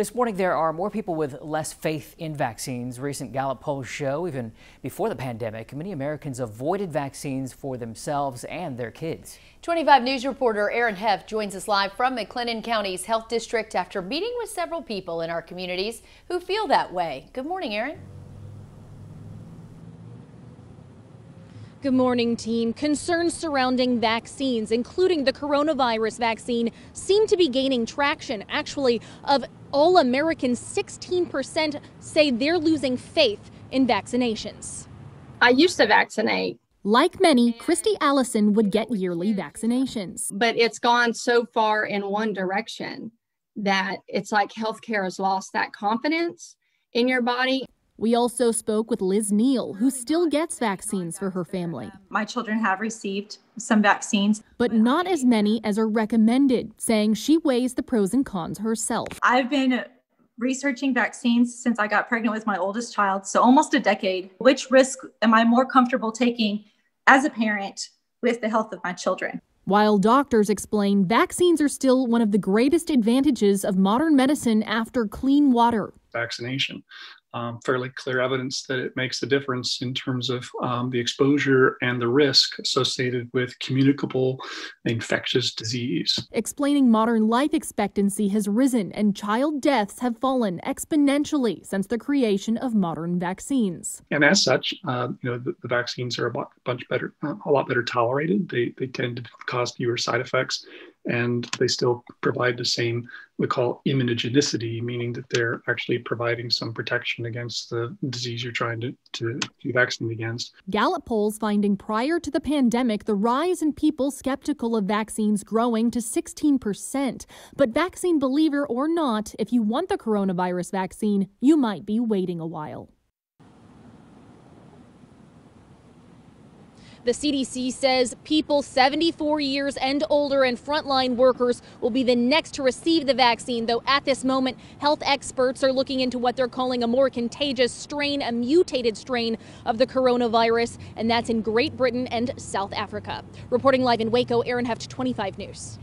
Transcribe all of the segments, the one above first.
This morning, there are more people with less faith in vaccines. Recent Gallup polls show even before the pandemic, many Americans avoided vaccines for themselves and their kids. 25 News reporter Erin Heff joins us live from McLennan County's Health District after meeting with several people in our communities who feel that way. Good morning, Erin. Good morning, team. Concerns surrounding vaccines, including the coronavirus vaccine, seem to be gaining traction. Actually, of all Americans, 16% say they're losing faith in vaccinations. I used to vaccinate. Like many, Christy Allison would get yearly vaccinations. But it's gone so far in one direction that it's like healthcare has lost that confidence in your body. We also spoke with Liz Neal, who still gets vaccines for her family. My children have received some vaccines, but not as many as are recommended, saying she weighs the pros and cons herself. I've been researching vaccines since I got pregnant with my oldest child, so almost a decade. Which risk am I more comfortable taking as a parent with the health of my children? While doctors explain vaccines are still one of the greatest advantages of modern medicine after clean water. Vaccination um, fairly clear evidence that it makes a difference in terms of um, the exposure and the risk associated with communicable infectious disease. Explaining modern life expectancy has risen and child deaths have fallen exponentially since the creation of modern vaccines. And as such, uh, you know, the, the, vaccines are a bunch better, uh, a lot better tolerated. They, they tend to cause fewer side effects and they still provide the same we call immunogenicity, meaning that they're actually providing some protection against the disease you're trying to, to, to vaccinate against. Gallup polls finding prior to the pandemic the rise in people skeptical of vaccines growing to 16%. But vaccine believer or not, if you want the coronavirus vaccine, you might be waiting a while. The CDC says people 74 years and older and frontline workers will be the next to receive the vaccine, though at this moment, health experts are looking into what they're calling a more contagious strain, a mutated strain of the coronavirus, and that's in Great Britain and South Africa. Reporting live in Waco, Erin Heft, 25 News.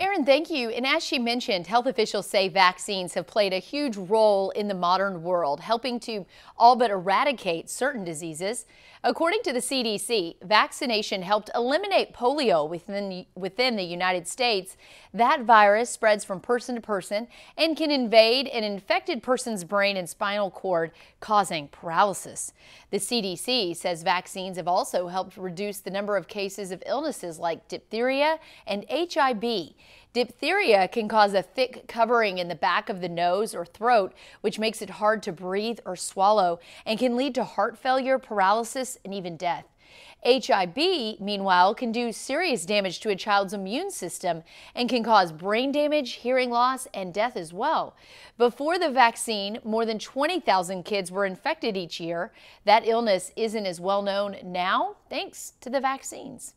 Erin, thank you. And as she mentioned, health officials say vaccines have played a huge role in the modern world, helping to all but eradicate certain diseases. According to the CDC, vaccination helped eliminate polio within, within the United States. That virus spreads from person to person and can invade an infected person's brain and spinal cord, causing paralysis. The CDC says vaccines have also helped reduce the number of cases of illnesses like diphtheria and HIV. Diphtheria can cause a thick covering in the back of the nose or throat, which makes it hard to breathe or swallow and can lead to heart failure, paralysis, and even death. HIV, meanwhile, can do serious damage to a child's immune system and can cause brain damage, hearing loss, and death as well. Before the vaccine, more than 20,000 kids were infected each year. That illness isn't as well known now thanks to the vaccines.